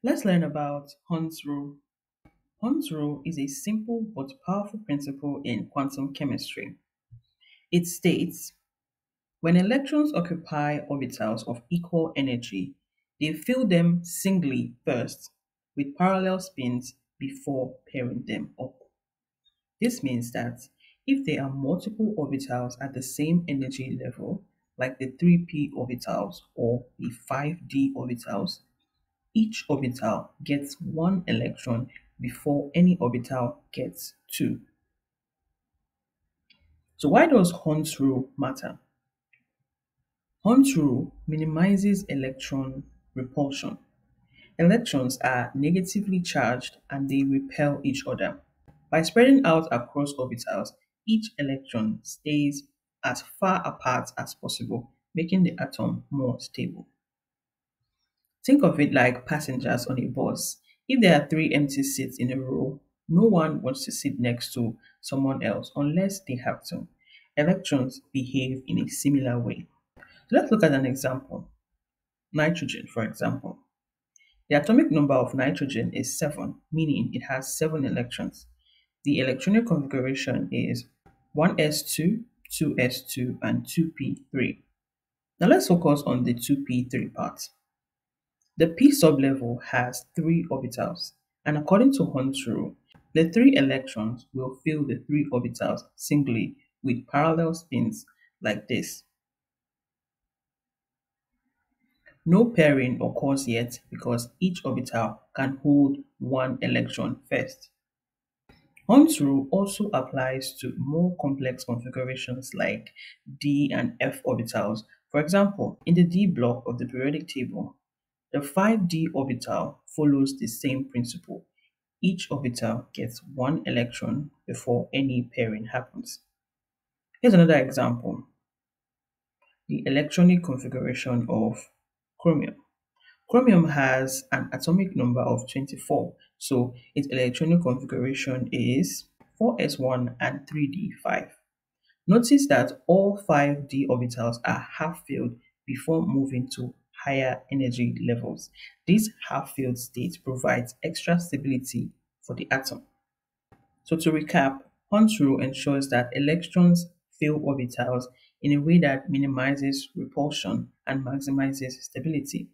Let's learn about Hund's rule. Hund's rule is a simple but powerful principle in quantum chemistry. It states when electrons occupy orbitals of equal energy, they fill them singly first with parallel spins before pairing them up. This means that if there are multiple orbitals at the same energy level, like the 3p orbitals or the 5d orbitals, each orbital gets one electron before any orbital gets two. So why does Hund's rule matter? Hund's rule minimizes electron repulsion. Electrons are negatively charged and they repel each other. By spreading out across orbitals, each electron stays as far apart as possible, making the atom more stable. Think of it like passengers on a bus. If there are three empty seats in a row, no one wants to sit next to someone else unless they have to. Electrons behave in a similar way. Let's look at an example. Nitrogen, for example. The atomic number of nitrogen is 7, meaning it has 7 electrons. The electronic configuration is 1s2, 2s2, and 2p3. Now let's focus on the 2p3 part. The p sublevel has three orbitals, and according to Hund's rule, the three electrons will fill the three orbitals singly with parallel spins like this. No pairing occurs yet because each orbital can hold one electron first. Hund's rule also applies to more complex configurations like d and f orbitals. For example, in the d block of the periodic table, the 5d orbital follows the same principle. Each orbital gets one electron before any pairing happens. Here's another example. The electronic configuration of chromium. Chromium has an atomic number of 24, so its electronic configuration is 4s1 and 3d5. Notice that all 5d orbitals are half-filled before moving to higher energy levels. This half-filled state provides extra stability for the atom. So to recap, Hund's rule ensures that electrons fill orbitals in a way that minimizes repulsion and maximizes stability.